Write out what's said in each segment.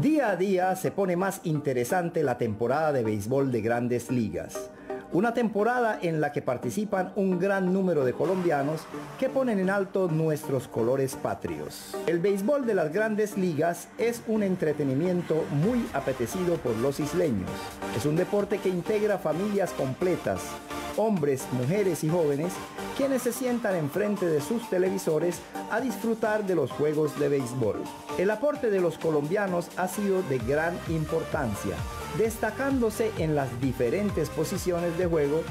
Día a día se pone más interesante la temporada de béisbol de grandes ligas. Una temporada en la que participan un gran número de colombianos que ponen en alto nuestros colores patrios. El béisbol de las grandes ligas es un entretenimiento muy apetecido por los isleños. Es un deporte que integra familias completas, hombres, mujeres y jóvenes, quienes se sientan enfrente de sus televisores a disfrutar de los juegos de béisbol. El aporte de los colombianos ha sido de gran importancia, destacándose en las diferentes posiciones de juego.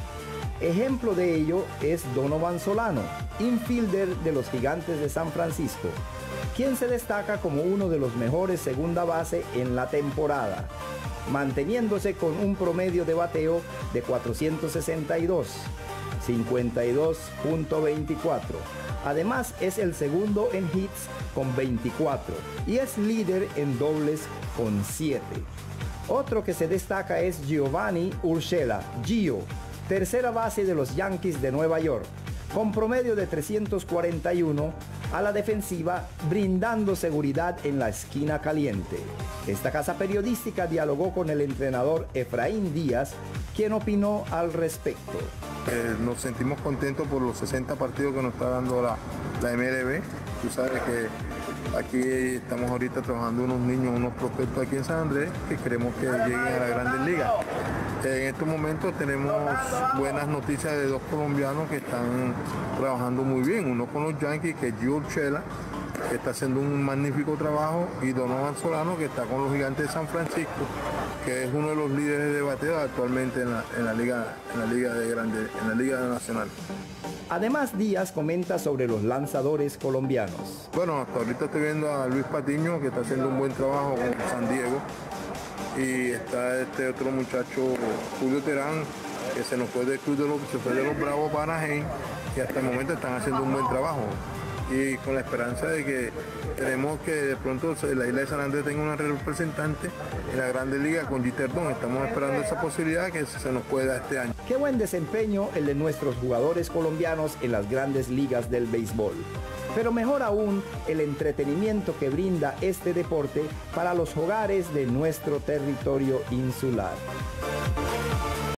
Ejemplo de ello es Donovan Solano, infielder de los Gigantes de San Francisco, quien se destaca como uno de los mejores segunda base en la temporada, manteniéndose con un promedio de bateo de 462, 52.24. Además es el segundo en hits con 24 y es líder en dobles con 7. Otro que se destaca es Giovanni Urshela, Gio, tercera base de los Yankees de Nueva York, con promedio de 341 a la defensiva, brindando seguridad en la esquina caliente. Esta casa periodística dialogó con el entrenador Efraín Díaz, quien opinó al respecto. Eh, nos sentimos contentos por los 60 partidos que nos está dando la, la MLB. Tú sabes que Aquí estamos ahorita trabajando unos niños, unos prospectos aquí en San Andrés que queremos que lleguen a la Grandes Ligas. En estos momentos tenemos buenas noticias de dos colombianos que están trabajando muy bien. Uno con los Yankees, que es Jules Chela, que está haciendo un magnífico trabajo, y Donovan Solano, que está con los Gigantes de San Francisco, que es uno de los líderes de bateo actualmente en la, liga, en la liga de grande, en la liga nacional. Además, Díaz comenta sobre los lanzadores colombianos. Bueno, hasta ahorita estoy viendo a Luis Patiño, que está haciendo un buen trabajo con San Diego. Y está este otro muchacho, Julio Terán, que se nos fue del club de los, se fue de los Bravos para Anaheim, que hasta el momento están haciendo un buen trabajo y con la esperanza de que tenemos que de pronto la isla de San Andrés tenga una representante en la Grande Liga con Jeter Estamos esperando esa posibilidad que se nos pueda este año. Qué buen desempeño el de nuestros jugadores colombianos en las grandes ligas del béisbol. Pero mejor aún el entretenimiento que brinda este deporte para los hogares de nuestro territorio insular.